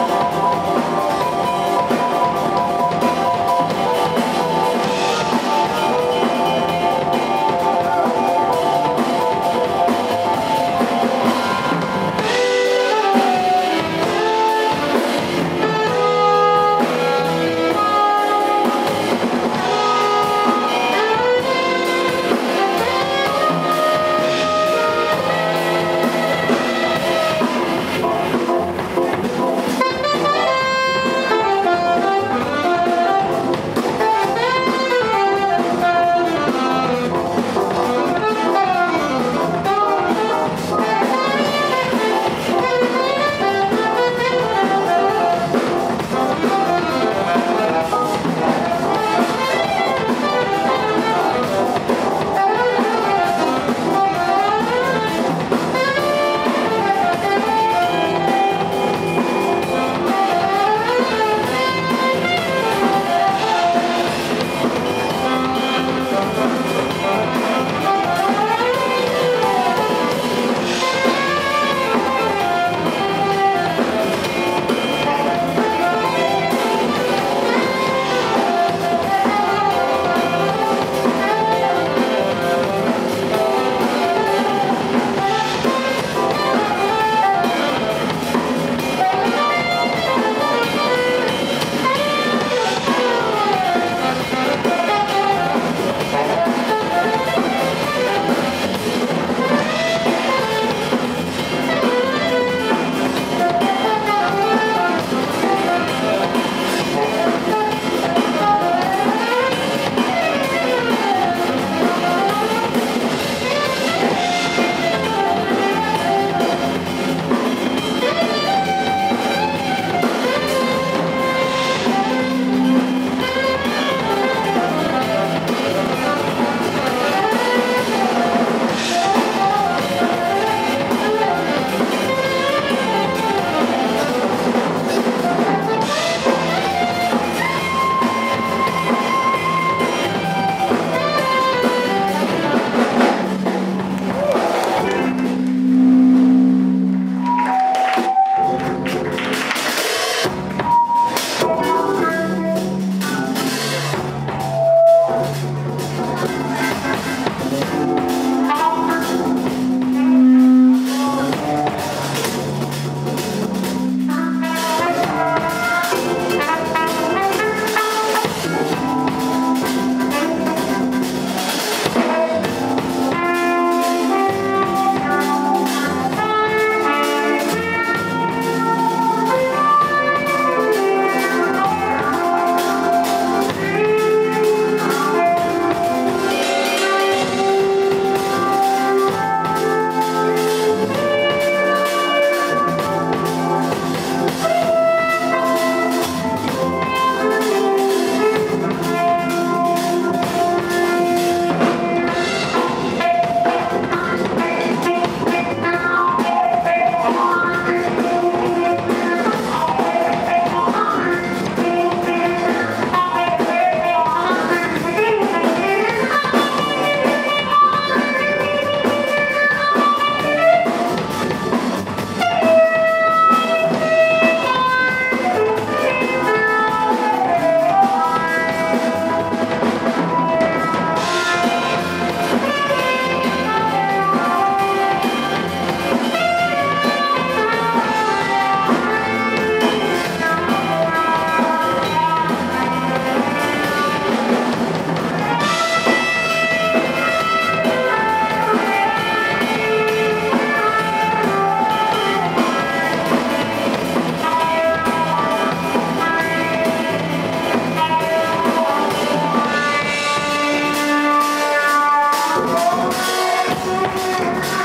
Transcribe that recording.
Música Música